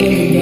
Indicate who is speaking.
Speaker 1: You.